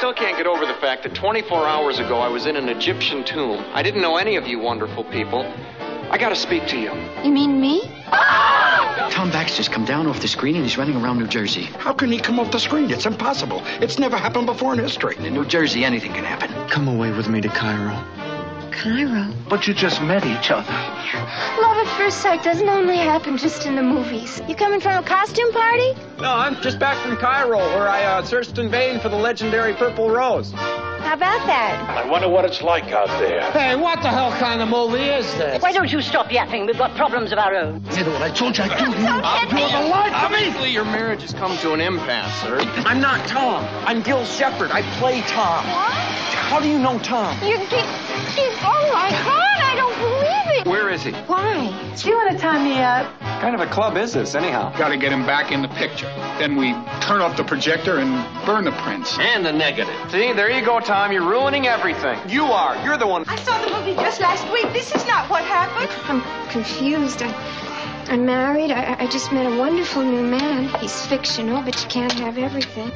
still can't get over the fact that 24 hours ago I was in an Egyptian tomb. I didn't know any of you wonderful people. I gotta speak to you. You mean me? Tom Baxter's come down off the screen and he's running around New Jersey. How can he come off the screen? It's impossible. It's never happened before in history. In New Jersey, anything can happen. Come away with me to Cairo. Cairo. But you just met each other. Love at first sight doesn't only happen just in the movies. You coming from a costume party? No, I'm just back from Cairo, where I uh, searched in vain for the legendary Purple Rose. How about that? I wonder what it's like out there. Hey, what the hell kind of movie is this? Why don't you stop yapping? We've got problems of our own. You know what I told you I'd do to you? Don't get me. Obviously, your marriage has come to an impasse, sir. I'm not Tom. I'm Gil Shepherd. I play Tom. What? How do you know Tom? You keep, keep, oh my God, I don't believe it. Where is he? Why? Do you want to tie me up? What kind of a club is this, anyhow? Got to get him back in the picture. Then we turn off the projector and burn the prints. And the negative. See, there you go, Tom. You're ruining everything. You are. You're the one. I saw the movie just last week. This is not what happened. I'm confused. I, I'm married. I, I just met a wonderful new man. He's fictional, but you can't have everything.